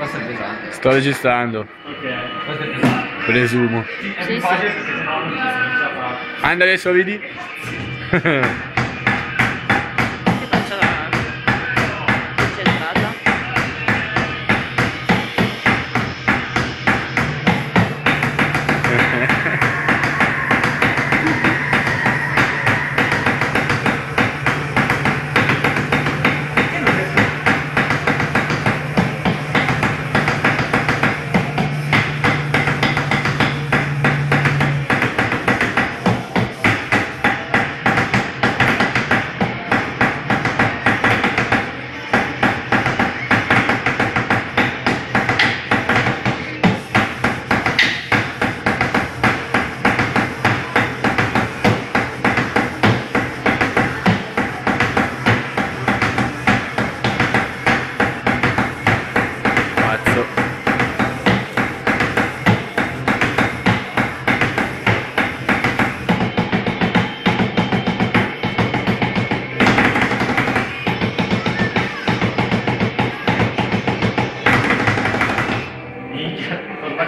Questo è pesante. Sto registrando, Ok. Questo è pesante. presumo. Sì, sì. facile perché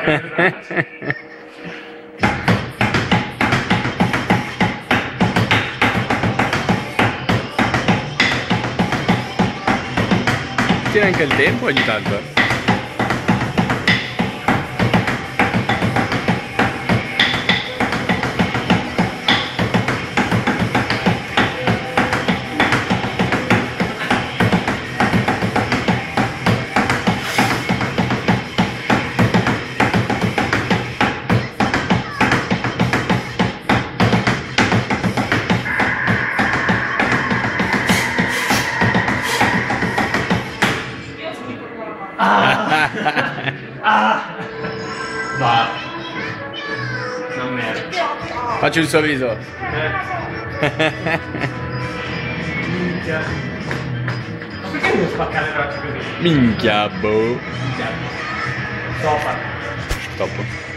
Tiene anche il tempo ogni tanto. Eh. Va. Non merda. Faccio il sorriso. Minchia. Ma perché devo spaccare le braccia così? Minchia, boh. Minchia. Stop.